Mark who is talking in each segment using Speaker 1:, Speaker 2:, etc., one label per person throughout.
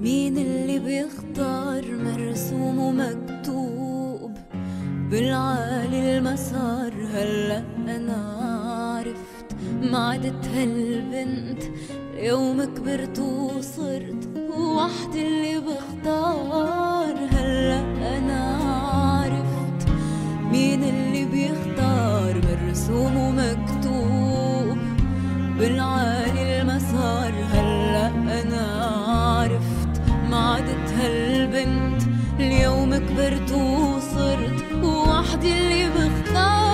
Speaker 1: مين اللي بيختار مرسوم ومكتوب بالعالي المسار؟ هلا أنا عرفت ما عدت هالبنت يوم كبرت وصرت وحدي اللي بختارها عرفت ما عدت هالبنت اليوم كبرت وصرت وحدي اللي بختار.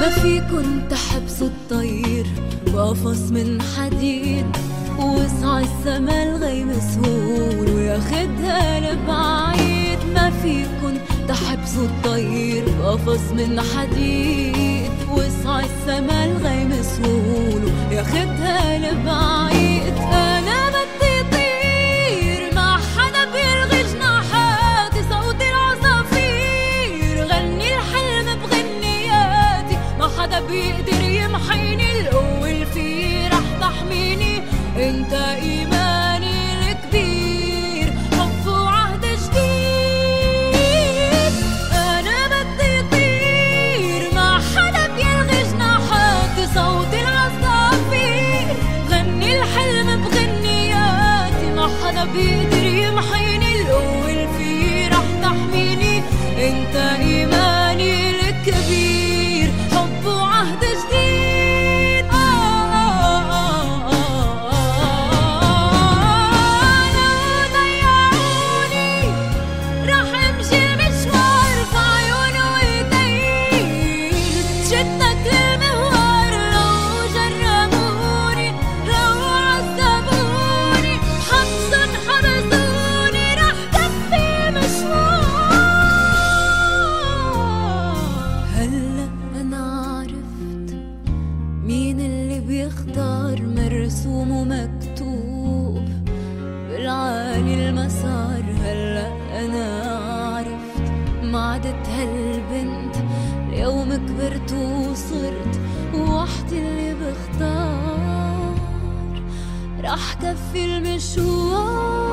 Speaker 1: ما فيكن تحبسوا الطير بقفص من حديد. وسع السما الغيم سهول وياخدها لبعيد. ما فيكن تحبسوا الطير بقفص من حديد. وسع السما الغيم سهول وياخدها لبعيد. 30 مرسوم ومكتوب بالعالي المسار هلا أنا عرفت ما عدت هالبنت اليوم كبرت وصرت وحدي اللي بختار. رح كفي المشوار.